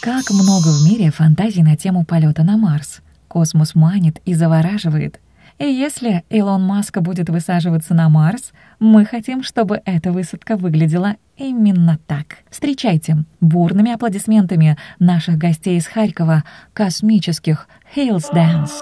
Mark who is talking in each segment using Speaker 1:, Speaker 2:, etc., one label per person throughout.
Speaker 1: Как много в мире фантазий на тему полета на Марс. Космос манит и завораживает. И если Илон Маск будет высаживаться на Марс, мы хотим, чтобы эта высадка выглядела именно так. Встречайте бурными аплодисментами наших гостей из Харькова, космических Hills Dance.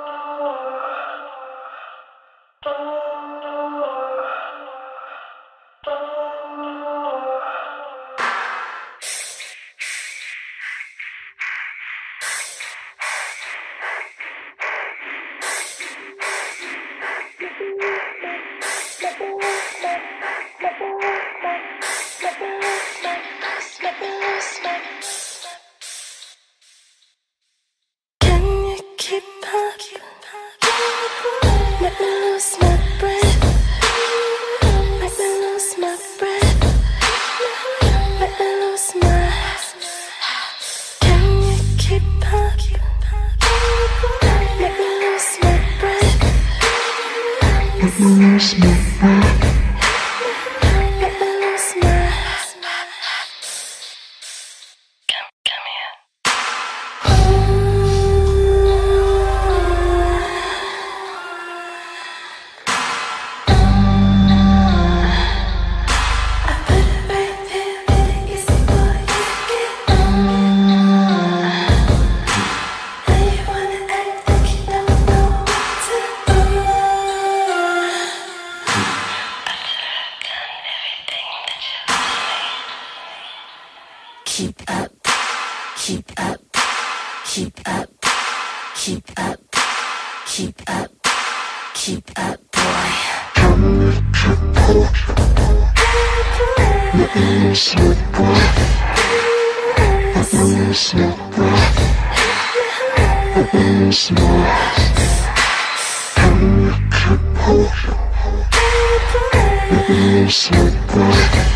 Speaker 2: Make me my Keep up, keep up, keep up, keep up, keep up, keep up, boy.